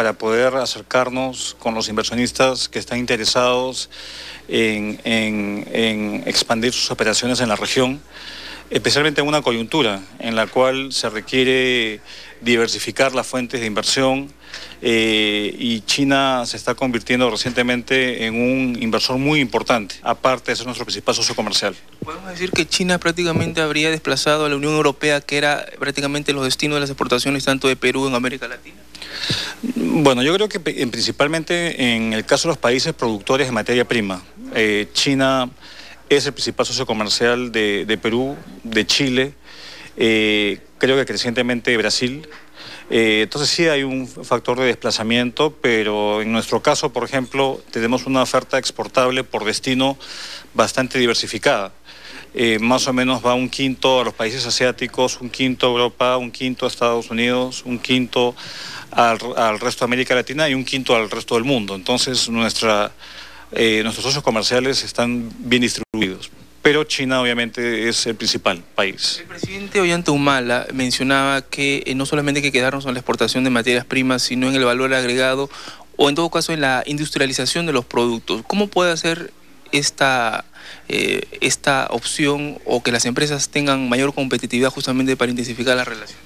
para poder acercarnos con los inversionistas que están interesados en, expandir sus operaciones en la región especialmente en una coyuntura en la cual se requiere diversificar las fuentes de inversión eh, y China se está convirtiendo recientemente en un inversor muy importante, aparte de ser nuestro principal socio comercial. ¿Podemos decir que China prácticamente habría desplazado a la Unión Europea, que era prácticamente los destinos de las exportaciones tanto de Perú en América Latina? Bueno, yo creo que principalmente en el caso de los países productores de materia prima, eh, China es el principal socio comercial de, Perú, de Chile, eh, creo que crecientemente Brasil. Eh, entonces sí hay un factor de desplazamiento, pero en nuestro caso, por ejemplo, tenemos una oferta exportable por destino bastante diversificada. Más o menos va un quinto a los países asiáticos, un quinto a Europa, un quinto a Estados Unidos, un quinto al, al resto de América Latina y un quinto al resto del mundo. Entonces nuestra eh, nuestros socios comerciales están bien distribuidos. Pero China obviamente es el principal país. El presidente Ollanta Humala mencionaba que eh, no solamente hay que quedarnos en la exportación de materias primas, sino en el valor agregado o en todo caso en la industrialización de los productos. ¿Cómo puede hacer esta, eh, esta opción o que las empresas tengan mayor competitividad justamente para intensificar la relación?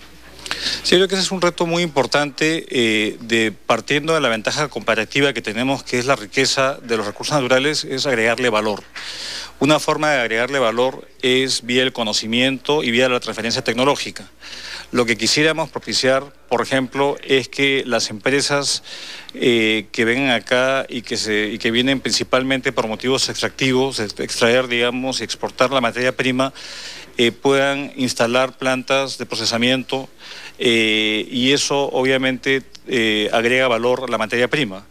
Sí, creo que ese es un reto muy importante eh, de partiendo de la ventaja comparativa que tenemos, que es la riqueza de los recursos naturales, es agregarle valor. Una forma de agregarle valor es vía el conocimiento y vía la transferencia tecnológica. Lo que quisiéramos propiciar, por ejemplo, es que las empresas eh, que vengan acá y que, y que vienen principalmente por motivos extractivos, extraer, digamos, y exportar la materia prima, eh, puedan instalar plantas de procesamiento eh, y eso obviamente eh, agrega valor a la materia prima.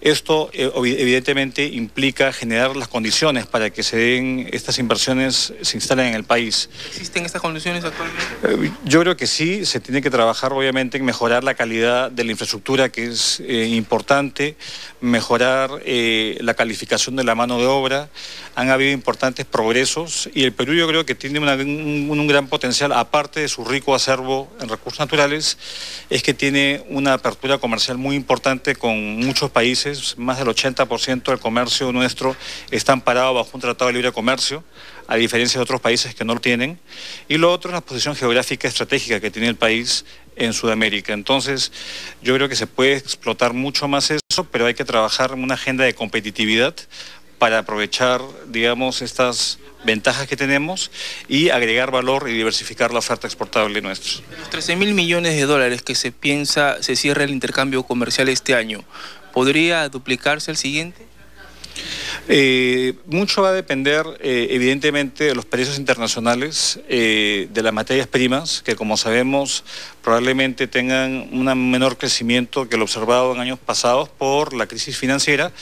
Esto eh, evidentemente implica generar las condiciones para que se den estas inversiones, se instalen en el país. ¿Existen estas condiciones actualmente? yo creo que sí, se tiene que trabajar obviamente en mejorar la calidad de la infraestructura, que es importante, mejorar la calificación de la mano de obra. Han habido importantes progresos y el Perú yo creo que tiene un, un gran potencial, aparte de su rico acervo en recursos naturales, es que tiene una apertura comercial muy importante con muchos países, más del 80% del comercio nuestro está amparado bajo un tratado de libre comercio, a diferencia de otros países que no lo tienen. Y lo otro es la posición geográfica estratégica que tiene el país en Sudamérica. Entonces, yo creo que se puede explotar mucho más eso, pero hay que trabajar en una agenda de competitividad para aprovechar, digamos, estas ventajas que tenemos y agregar valor y diversificar la oferta exportable nuestra. Los 13 mil millones de dólares que se piensa se cierra el intercambio comercial este año, ¿podría duplicarse el siguiente? Eh, mucho va a depender, eh, evidentemente, de los precios internacionales eh, de las materias primas, que como sabemos probablemente tengan un menor crecimiento que lo observado en años pasados por la crisis financiera,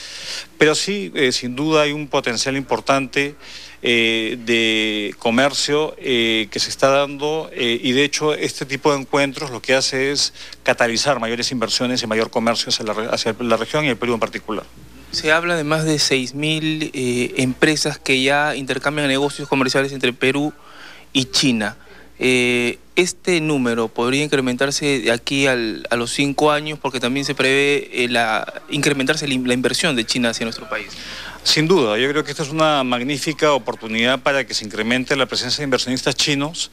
pero sí, sin duda, hay un potencial importante. De comercio que se está dando y de hecho este tipo de encuentros lo que hace es catalizar mayores inversiones y mayor comercio hacia la, región y el Perú en particular. Se habla de más de 6.000 eh, empresas que ya intercambian negocios comerciales entre Perú y China. Eh, este número podría incrementarse de aquí a los cinco años porque también se prevé eh, la, incrementarse la inversión de China hacia nuestro país. Sin duda, yo creo que esta es una magnífica oportunidad para que se incremente la presencia de inversionistas chinos.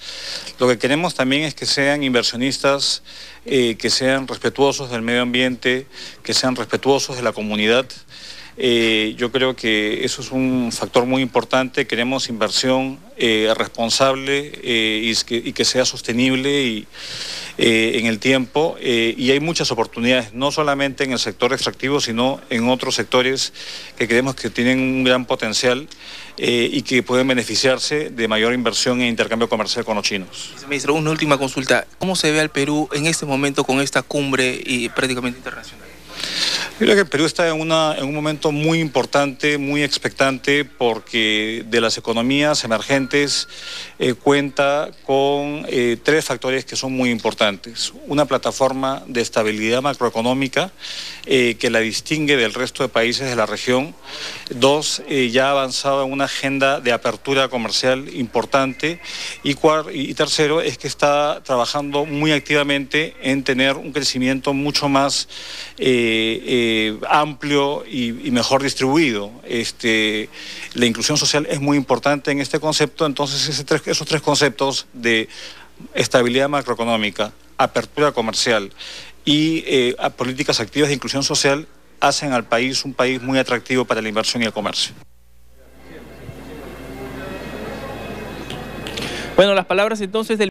Lo que queremos también es que sean inversionistas que sean respetuosos del medio ambiente, que sean respetuosos de la comunidad. Eh, yo creo que eso es un factor muy importante. Queremos inversión eh, responsable eh, y, que, sea sostenible y, en el tiempo. y hay muchas oportunidades, no solamente en el sector extractivo, sino en otros sectores que creemos que tienen un gran potencial y que pueden beneficiarse de mayor inversión e intercambio comercial con los chinos. Ministro, una última consulta. ¿Cómo se ve al Perú en este momento con esta cumbre y prácticamente internacional? Creo que el Perú está en, una, en un momento muy importante, muy expectante, porque de las economías emergentes eh, cuenta con eh, tres factores que son muy importantes. Una plataforma de estabilidad macroeconómica eh, que la distingue del resto de países de la región. Dos, ya ha avanzado en una agenda de apertura comercial importante. Y, y tercero, es que está trabajando muy activamente en tener un crecimiento mucho más eh, amplio y, mejor distribuido. Este, la inclusión social es muy importante en este concepto, entonces esos tres conceptos de estabilidad macroeconómica, apertura comercial y eh, políticas activas de inclusión social hacen al país un país muy atractivo para la inversión y el comercio. Bueno, las palabras entonces del